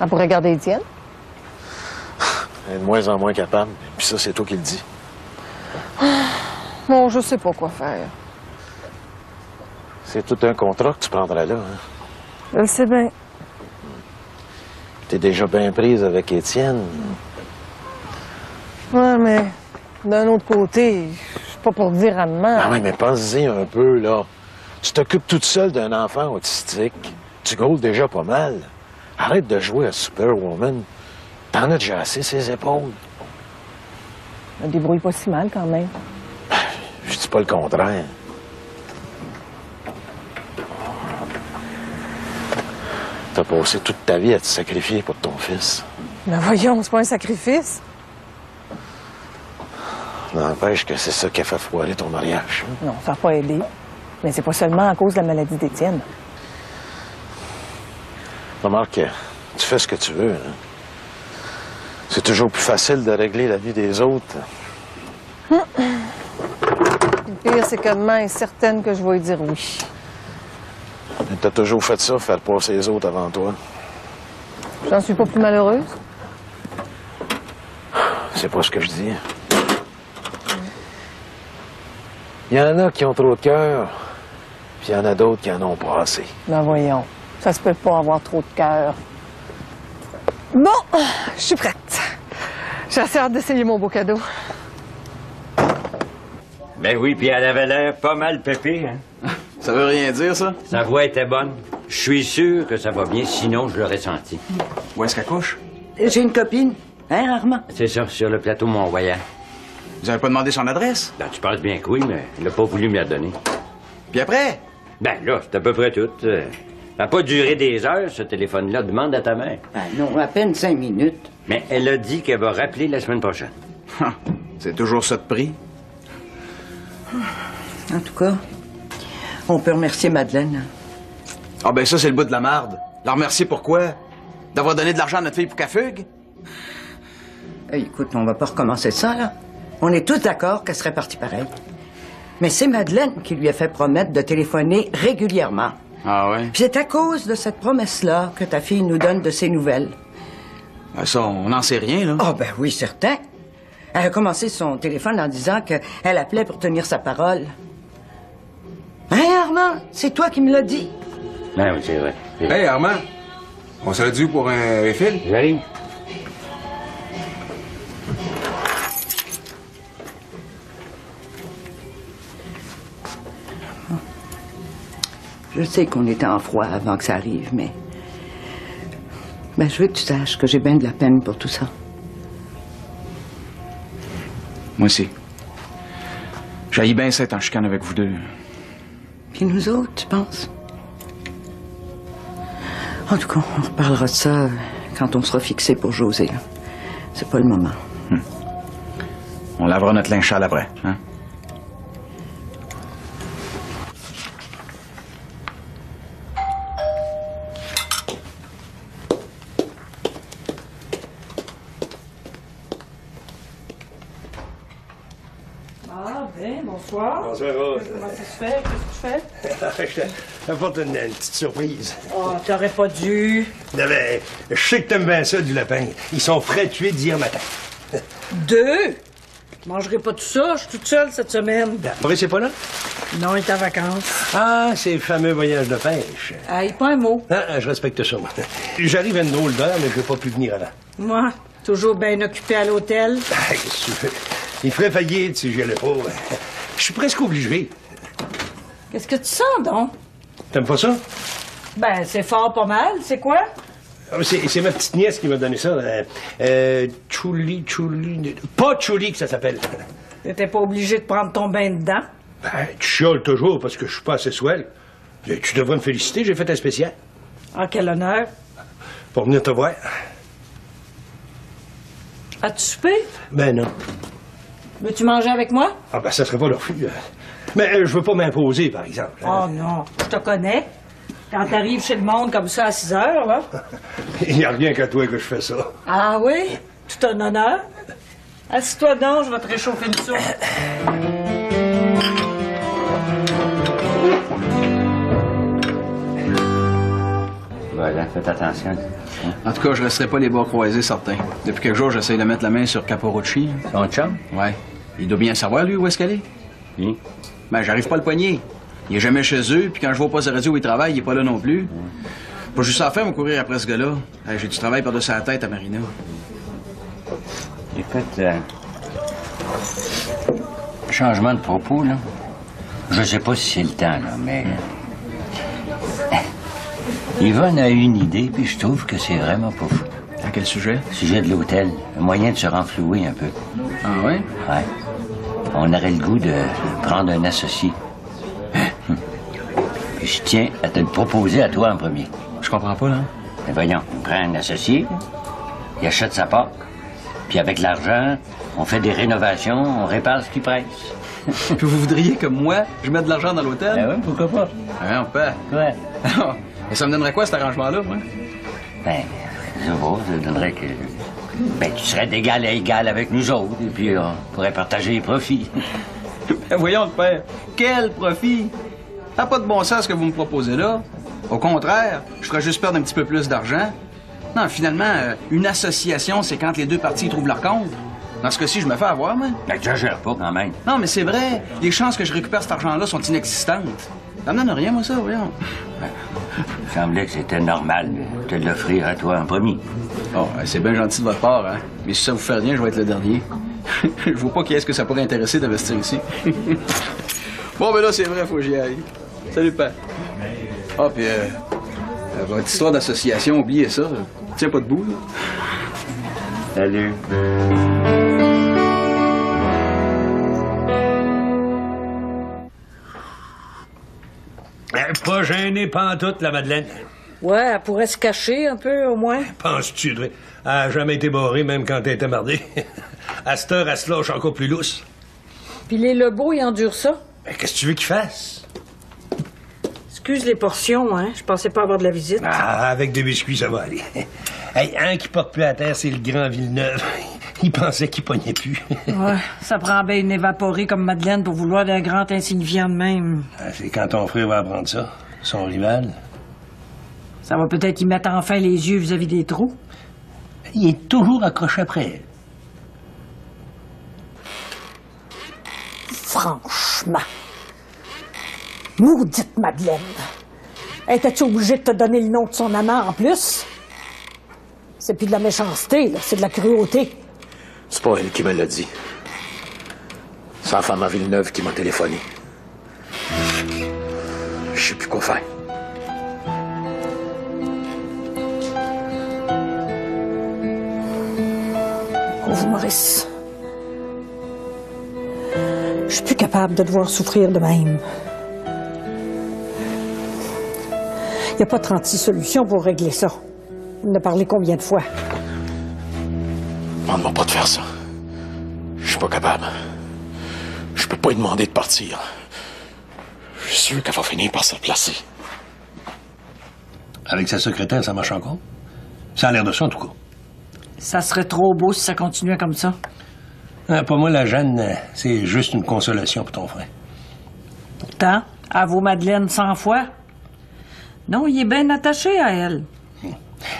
[SPEAKER 12] Elle pourrait garder Étienne.
[SPEAKER 1] Elle est de moins en moins capable. Puis ça, c'est toi qui le dis.
[SPEAKER 12] Bon, je sais pas quoi faire.
[SPEAKER 1] C'est tout un contrat que tu prendrais là. Hein?
[SPEAKER 12] Je le sais bien.
[SPEAKER 1] T'es déjà bien prise avec Étienne.
[SPEAKER 12] Ouais, mais d'un autre côté, pas pour dire.
[SPEAKER 1] Ah oui, mais pense-y un peu, là. Tu t'occupes toute seule d'un enfant autistique. Tu gaules déjà pas mal. Arrête de jouer à Superwoman. T'en as déjà assez ses épaules.
[SPEAKER 12] Elle débrouille pas si mal quand même.
[SPEAKER 1] Je dis pas le contraire. T'as passé toute ta vie à te sacrifier pour ton fils.
[SPEAKER 12] Mais voyons, c'est pas un sacrifice.
[SPEAKER 1] N'empêche que c'est ça qui a fait foirer ton mariage. hein?
[SPEAKER 12] Non, ça n'a pas aidé. Mais c'est pas seulement à cause de la maladie d'Étienne.
[SPEAKER 1] Remarque que Tu fais ce que tu veux. hein. C'est toujours plus facile de régler la vie des autres.
[SPEAKER 12] Le pire, c'est que demain est certaine que je vais lui dire oui.
[SPEAKER 1] Mais T'as toujours fait ça, faire passer les autres avant toi.
[SPEAKER 12] J'en suis pas plus malheureuse.
[SPEAKER 1] C'est pas ce que je dis. Il y en a qui ont trop de cœur, puis il y en a d'autres qui en ont pas assez.
[SPEAKER 12] Ben voyons, ça se peut pas avoir trop de cœur. Bon, je suis prête. J'ai assez hâte d'essayer mon beau cadeau.
[SPEAKER 7] Ben oui, puis elle avait l'air pas mal pépée, hein?
[SPEAKER 4] Ça veut rien dire, ça?
[SPEAKER 7] Sa voix était bonne. Je suis sûr que ça va bien, sinon je l'aurais senti.
[SPEAKER 4] Où est-ce qu'elle couche?
[SPEAKER 10] J'ai une copine. Hein, Armand?
[SPEAKER 7] C'est ça, sur le plateau Mont-Royal.
[SPEAKER 4] Vous avez pas demandé son adresse?
[SPEAKER 7] Ben, tu penses bien que oui, mais il n'a pas voulu me la donner.
[SPEAKER 4] Puis après?
[SPEAKER 7] Ben là, c'est à peu près tout. Euh, Ça n'a pas duré des heures, ce téléphone-là. Demande à ta mère.
[SPEAKER 10] Ben non, à peine cinq minutes.
[SPEAKER 7] Mais elle a dit qu'elle va rappeler la semaine prochaine.
[SPEAKER 4] C'est toujours ça de prix.
[SPEAKER 10] En tout cas, on peut remercier Madeleine.
[SPEAKER 4] Ah ben ça, c'est le bout de la marde. La remercier pourquoi? D'avoir donné de l'argent à notre fille pour qu'elle fugue?
[SPEAKER 10] Hey, écoute, on va pas recommencer ça, là. On est tous d'accord qu'elle serait partie pareil. Mais c'est Madeleine qui lui a fait promettre de téléphoner régulièrement.
[SPEAKER 4] Ah ouais?
[SPEAKER 10] Puis c'est à cause de cette promesse-là que ta fille nous donne de ses nouvelles.
[SPEAKER 4] Ben ça, on n'en sait rien, là.
[SPEAKER 10] Ah ben oui, certain. Elle a commencé son téléphone en disant qu'elle appelait pour tenir sa parole. Hein, Armand? C'est toi qui me l'as dit.
[SPEAKER 7] Ben oui, c'est vrai.
[SPEAKER 13] Hey, Armand, on serait dû pour un refill?
[SPEAKER 7] J'arrive.
[SPEAKER 10] Je sais qu'on était en froid avant que ça arrive, mais... Ben, je veux que tu saches que j'ai bien de la peine pour tout ça.
[SPEAKER 4] Moi aussi. J'aille bien être en chicane avec vous deux.
[SPEAKER 10] Puis nous autres, tu penses? En tout cas, on reparlera de ça quand on sera fixé pour José. C'est pas le moment.
[SPEAKER 4] On lavera notre linge sale après, hein?
[SPEAKER 2] Ah, ben, bonsoir.
[SPEAKER 9] Bonsoir, Rose.
[SPEAKER 2] Comment ça se fait?
[SPEAKER 9] T'apporte une, une petite surprise.
[SPEAKER 2] Oh, t'aurais pas dû.
[SPEAKER 9] Non, mais je sais que t'aimes bien ça, du lapin. Ils sont frais tués d'hier matin.
[SPEAKER 2] Deux? Je mangerai pas tout ça. Je suis toute seule cette semaine.
[SPEAKER 9] Maurice, c'est pas là?
[SPEAKER 2] Non, il est en vacances.
[SPEAKER 9] Ah, ces fameux voyages de pêche.
[SPEAKER 2] Hey, pas un mot.
[SPEAKER 9] Ah, je respecte ça, moi. J'arrive à une drôle d'heure, mais je vais pas pu venir avant.
[SPEAKER 2] Moi, toujours bien occupé à l'hôtel.
[SPEAKER 9] Ah, qu'est-ce que tu veux? Il ferait faillite si j'y allais pas. Je suis presque obligé.
[SPEAKER 2] Qu'est-ce que tu sens, donc?
[SPEAKER 9] T'aimes pas ça?
[SPEAKER 2] Ben, c'est fort pas mal. C'est quoi?
[SPEAKER 9] Ah, C'est ma petite nièce qui m'a donné ça. Euh, euh, Chuli, Chuli... Pas Chuli que ça s'appelle.
[SPEAKER 2] T'étais pas obligé de prendre ton bain dedans?
[SPEAKER 9] Ben, tu chioles toujours parce que je suis pas assez swell. Tu devrais me féliciter, j'ai fait un spécial.
[SPEAKER 2] En quel honneur?
[SPEAKER 9] Pour venir te voir.
[SPEAKER 2] As-tu soupé?
[SPEAKER 9] Ben non.
[SPEAKER 2] Veux-tu manger avec moi?
[SPEAKER 9] Ah ben, ça serait pas le refus. Mais euh, je veux pas m'imposer, par exemple.
[SPEAKER 2] Oh non, je te connais. Quand t'arrives chez le monde comme ça à 6 heures, là.
[SPEAKER 9] Il n'y a rien qu'à toi que je fais ça.
[SPEAKER 2] Ah oui? Tout un honneur. Assis-toi donc, je vais te réchauffer une soupe.
[SPEAKER 7] Voilà, faites attention.
[SPEAKER 4] En tout cas, je resterai pas les bras croisés, certain. Depuis quelques jours, j'essaie de mettre la main sur Caporucci.
[SPEAKER 7] Ton chum?
[SPEAKER 4] Ouais. Il doit bien savoir, lui, où est-ce qu'elle est?
[SPEAKER 7] Oui.
[SPEAKER 4] Ben, j'arrive pas à le poigner. Il est jamais chez eux, puis quand je vois pas sa radio où il travaille, il est pas là non plus. Pas juste à faire, me courir après ce gars-là. Hey, J'ai du travail par-dessus la tête à Marina.
[SPEAKER 7] Écoute, euh, changement de propos, là. Je sais pas si c'est le temps, là, mais. Yvonne a une idée, puis je trouve que c'est vraiment pas fou.
[SPEAKER 4] À quel sujet?
[SPEAKER 7] Sujet de l'hôtel. Un moyen de se renflouer un peu.
[SPEAKER 4] Ah ouais?
[SPEAKER 7] Ouais. On aurait le goût de prendre un associé. Hum. Puis je tiens à te le proposer à toi en premier.
[SPEAKER 4] Je comprends pas, là.
[SPEAKER 7] Mais voyons, on prend un associé, il achète sa part, puis avec l'argent, on fait des rénovations, on répare ce qui presse.
[SPEAKER 4] Puis vous voudriez que moi, je mette de l'argent dans l'hôtel?
[SPEAKER 7] Ben oui, pourquoi pas?
[SPEAKER 4] Ah, on peut.
[SPEAKER 7] Ouais.
[SPEAKER 4] Et ça me donnerait quoi, cet arrangement-là, moi?
[SPEAKER 7] Ben, Je vois, ça donnerait que. Ben, tu serais d'égal à égal avec nous autres, et puis on pourrait partager les profits.
[SPEAKER 4] Ben voyons le père, quel profit! Ça pas de bon sens ce que vous me proposez là. Au contraire, je ferais juste perdre un petit peu plus d'argent. Non, finalement, euh, une association, c'est quand les deux parties trouvent leur compte. Dans ce cas-ci, je me fais avoir, moi.
[SPEAKER 7] N'exagère pas, quand même.
[SPEAKER 4] Non, mais c'est vrai. Les chances que je récupère cet argent-là sont inexistantes. Ça me donne rien, moi, ça, voyons.
[SPEAKER 7] Il me semblait que c'était normal de l'offrir à toi en premier.
[SPEAKER 4] Oh, c'est bien gentil de votre part, hein. Mais si ça vous fait rien, je vais être le dernier. je vois pas qui est-ce que ça pourrait intéresser d'investir ici. bon, ben là, c'est vrai, faut que j'y aille. Salut, père. Ah, puis, euh, euh, votre histoire d'association, oubliez ça. Tiens pas debout, là.
[SPEAKER 7] Salut.
[SPEAKER 9] Pas gêné pantoute, la Madeleine.
[SPEAKER 2] Ouais, elle pourrait se cacher un peu, au moins.
[SPEAKER 9] Penses-tu, Dre? Elle a jamais été barrée, même quand elle était mardée. à cette heure, elle se lâche encore plus lousse.
[SPEAKER 2] Puis les Lebeaux, ils endurent ça.
[SPEAKER 9] Ben, Qu'est-ce que tu veux qu'il fasse?
[SPEAKER 2] Excuse les portions, hein. Je pensais pas avoir de la visite.
[SPEAKER 9] Ah, avec des biscuits, ça va aller. hey, un qui porte plus à terre, c'est le grand Villeneuve. Il pensait qu'il pognait plus.
[SPEAKER 2] Ouais, ça prend bien une évaporée comme Madeleine pour vouloir d'un grand insignifiant de même.
[SPEAKER 9] Ah, c'est quand ton frère va apprendre ça. Son rival.
[SPEAKER 2] Ça va peut-être y mettre enfin les yeux vis-à-vis des trous.
[SPEAKER 9] Il est toujours accroché après elle.
[SPEAKER 2] Franchement. Maudite Madeleine. Étais-tu obligé de te donner le nom de son amant en plus? C'est plus de la méchanceté, là. C'est de la cruauté.
[SPEAKER 11] C'est pas elle qui me l'a dit. C'est la femme à Villeneuve qui m'a téléphoné. Je sais plus quoi faire.
[SPEAKER 2] Pauvre Maurice. Je suis plus capable de devoir souffrir de même. Il n'y a pas 36 solutions pour régler ça. On a parlé combien de fois?
[SPEAKER 11] Demande-moi pas de faire ça. Je suis pas capable. Je peux pas lui demander de partir. Je suis sûr qu'elle va finir par se placer.
[SPEAKER 9] Avec sa secrétaire, ça marche encore? Ça a l'air de ça, en tout cas.
[SPEAKER 2] Ça serait trop beau si ça continuait comme ça.
[SPEAKER 9] Ah, pour moi, la Jeanne, euh, c'est juste une consolation pour ton frère.
[SPEAKER 2] Pourtant, à vos Madeleine cent fois. Non, il est bien attaché à elle.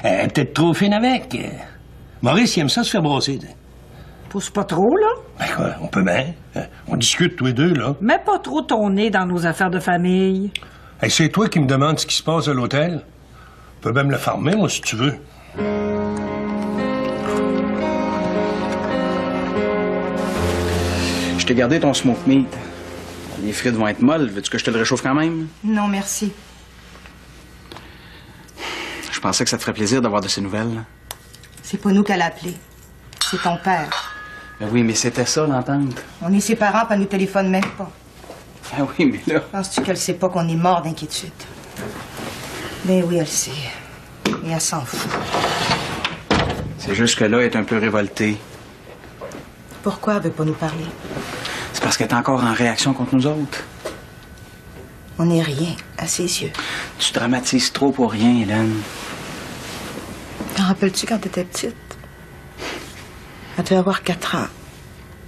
[SPEAKER 9] Elle est peut-être trop fine avec. Maurice, il aime ça se faire brosser.
[SPEAKER 2] Pousse pas trop, là.
[SPEAKER 9] Ben quoi, on peut bien. Euh, On discute tous les deux, là.
[SPEAKER 2] Mets pas trop ton nez dans nos affaires de famille.
[SPEAKER 9] Hey, c'est toi qui me demandes ce qui se passe à l'hôtel. Tu peux même le farmer, moi, si tu veux.
[SPEAKER 4] Je t'ai gardé ton smoke meat. Les frites vont être molles. Veux-tu que je te le réchauffe quand même?
[SPEAKER 3] Non, merci.
[SPEAKER 4] Je pensais que ça te ferait plaisir d'avoir de ces nouvelles.
[SPEAKER 3] C'est pas nous qu'elle a appelé. C'est ton père.
[SPEAKER 4] Ben oui, mais c'était ça, l'entente.
[SPEAKER 3] On est ses parents, elle nous téléphone même pas.
[SPEAKER 4] Ah oui, mais là...
[SPEAKER 3] Penses-tu qu'elle sait pas qu'on est mort d'inquiétude? Ben oui, elle sait. Et elle s'en fout.
[SPEAKER 4] C'est juste que là, elle est un peu révoltée.
[SPEAKER 3] Pourquoi elle veut pas nous parler?
[SPEAKER 4] C'est parce qu'elle est encore en réaction contre nous autres.
[SPEAKER 3] On n'est rien à ses yeux.
[SPEAKER 4] Tu dramatises trop pour rien, Hélène.
[SPEAKER 3] T'en rappelles-tu quand t'étais petite? Elle devait avoir quatre ans.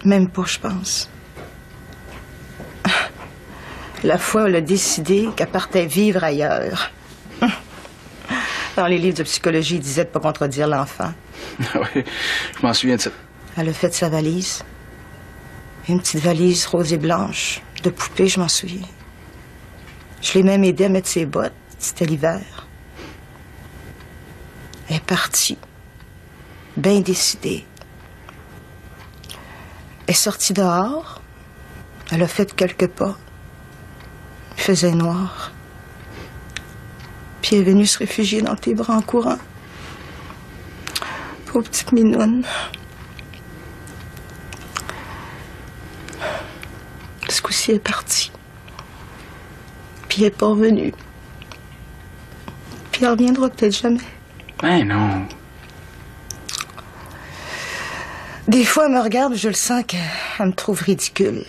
[SPEAKER 3] Même pas, je pense. La fois où elle a décidé qu'elle partait vivre ailleurs. Dans les livres de psychologie, ils disaient de pas contredire l'enfant.
[SPEAKER 4] oui, je m'en souviens de ça.
[SPEAKER 3] Elle a fait sa valise. Une petite valise rose et blanche, de poupée, je m'en souviens. Je l'ai même aidé à mettre ses bottes. C'était l'hiver. Est partie. Bien décidée. Elle est sortie dehors. Elle a fait quelques pas. Il faisait noir. Puis elle est venue se réfugier dans tes bras en courant. Pauvre petite minoune. Ce coup-ci, est partie. Puis elle est pas revenue. Puis elle reviendra peut-être jamais.
[SPEAKER 4] Ben non.
[SPEAKER 3] Des fois, elle me regarde, je le sens qu'elle me trouve ridicule.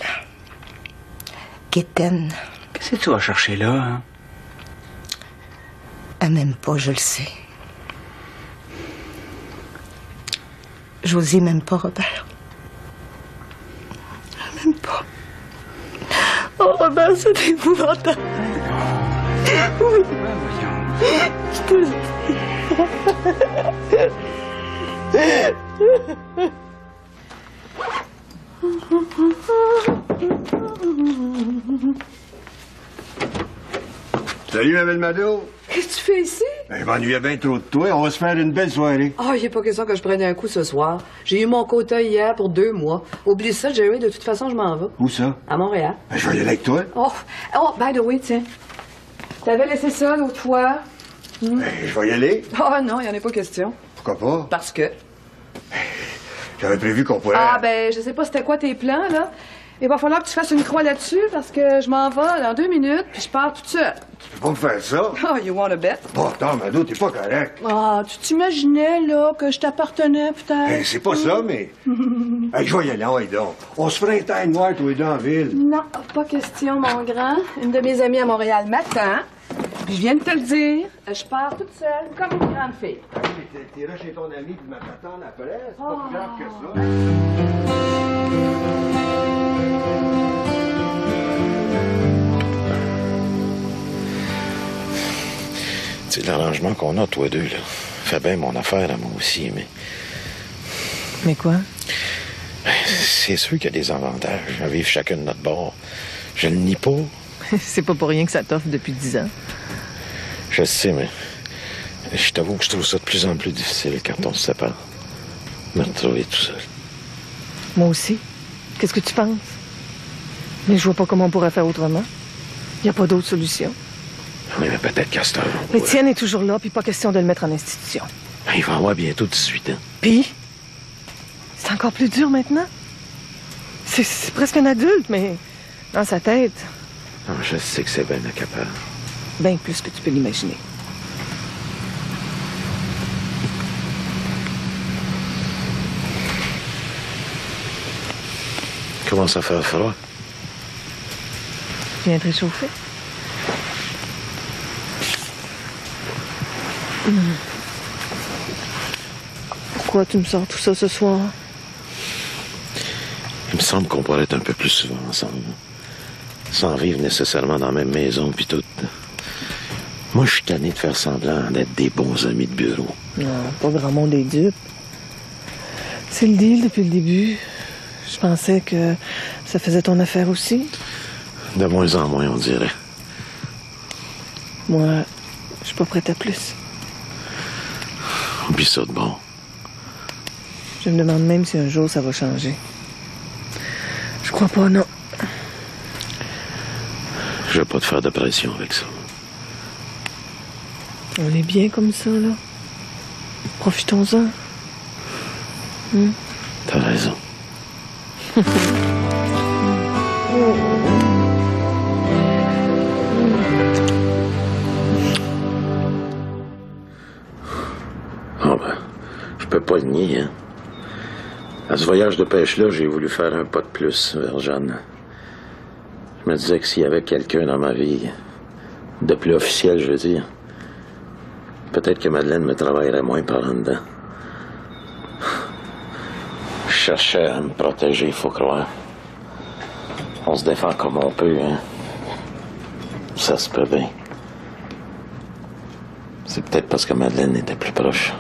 [SPEAKER 3] Quétaine.
[SPEAKER 4] Qu'est-ce que tu vas chercher là, hein?
[SPEAKER 3] Elle m'aime pas, je le sais. J'osais même pas, Robert. Même pas. Oh, Robert, c'est épouvantable. Oui. Je te le dis.
[SPEAKER 5] Salut, ma belle Mado.
[SPEAKER 6] Qu'est-ce que tu fais ici?
[SPEAKER 5] Ben, je m'ennuyais bien trop de toi. On va se faire une belle soirée.
[SPEAKER 6] Ah, il a pas question que je prenne un coup ce soir. J'ai eu mon quota hier pour deux mois. Oublie ça, Jerry, de toute façon, je m'en vais.
[SPEAKER 5] Où ça?
[SPEAKER 6] À Montréal.
[SPEAKER 5] Ben, je vais y aller avec toi.
[SPEAKER 6] Oh, oh, by the way, tiens. T'avais laissé ça l'autre fois?
[SPEAKER 5] Ben, je vais y aller.
[SPEAKER 6] Oh non, il n'y en a pas question.
[SPEAKER 5] Pourquoi pas?
[SPEAKER 6] Parce que.
[SPEAKER 5] J'avais prévu qu'on pourrait...
[SPEAKER 6] Ah, ben, je sais pas c'était quoi tes plans, là. Il va falloir que tu fasses une croix là-dessus parce que je m'en vais dans deux minutes puis je pars toute seule.
[SPEAKER 5] Tu peux pas me faire ça?
[SPEAKER 6] Oh, you wanna bet?
[SPEAKER 5] Bon, attends, Mado, t'es pas correct.
[SPEAKER 6] Ah, tu t'imaginais, là, que je t'appartenais, peut-être?
[SPEAKER 5] Ben, c'est pas ça, mais... hey, je vais y aller, ouais, donc. On se fera un temps noir, tous les deux, en ville.
[SPEAKER 6] Non, pas question, mon grand. Une de mes amies à Montréal m'attend. Puis je viens de te le dire, je pars toute seule, comme une grande fille.
[SPEAKER 5] T'iras chez ton ami puis m'attendre après. C'est pas
[SPEAKER 6] Ah.
[SPEAKER 5] plus grave que ça.
[SPEAKER 1] C'est l'arrangement qu'on a, toi deux, là. Fait bien mon affaire à moi aussi, mais
[SPEAKER 12] Mais quoi?
[SPEAKER 1] c'est sûr qu'il y a des avantages à vivre chacun de notre bord. Je ne nie pas.
[SPEAKER 12] c'est pas pour rien que ça t'offre depuis dix ans.
[SPEAKER 1] Je sais, mais je t'avoue que je trouve ça de plus en plus difficile quand on se sépare. Me retrouver tout seul.
[SPEAKER 12] Moi aussi. Qu'est-ce que tu penses? Mais je vois pas comment on pourrait faire autrement. Y a pas d'autre solution.
[SPEAKER 1] Oui, mais peut-être on
[SPEAKER 12] Mais Étienne est toujours là, puis pas question de le mettre en institution.
[SPEAKER 1] Il va avoir bientôt 18 ans.
[SPEAKER 12] Puis? C'est encore plus dur maintenant. C'est presque un adulte, mais dans sa tête,
[SPEAKER 1] Je sais que c'est bien incapable.
[SPEAKER 12] bien plus que tu peux l'imaginer.
[SPEAKER 1] Commence à faire froid.
[SPEAKER 12] Viens te réchauffer. Pourquoi tu me sors tout ça ce soir?
[SPEAKER 1] Il me semble qu'on pourrait être un peu plus souvent ensemble. Sans vivre nécessairement dans la même maison, puis tout. Moi, je suis tanné de faire semblant d'être des bons amis de bureau.
[SPEAKER 12] Non, pas grand monde est dupe. C'est le deal depuis le début. Je pensais que ça faisait ton affaire aussi.
[SPEAKER 1] De moins en moins, on dirait.
[SPEAKER 12] Moi, je suis pas prête à plus.
[SPEAKER 1] Oublie ça de bon.
[SPEAKER 12] Je me demande même si un jour ça va changer. Je crois pas, non.
[SPEAKER 1] Je vais pas te faire de pression avec ça.
[SPEAKER 12] On est bien comme ça, là. Profitons-en. Hmm?
[SPEAKER 1] T'as raison. Ah ben, je peux pas le nier, hein. À ce voyage de pêche-là, j'ai voulu faire un pas de plus vers Jeanne. Je me disais que s'il y avait quelqu'un dans ma vie, de plus officiel, je veux dire, peut-être que Madeleine me travaillerait moins par en dedans. Je cherchais à me protéger, il faut croire. On se défend comme on peut, hein. Ça se peut bien. C'est peut-être parce que Madeleine était plus proche.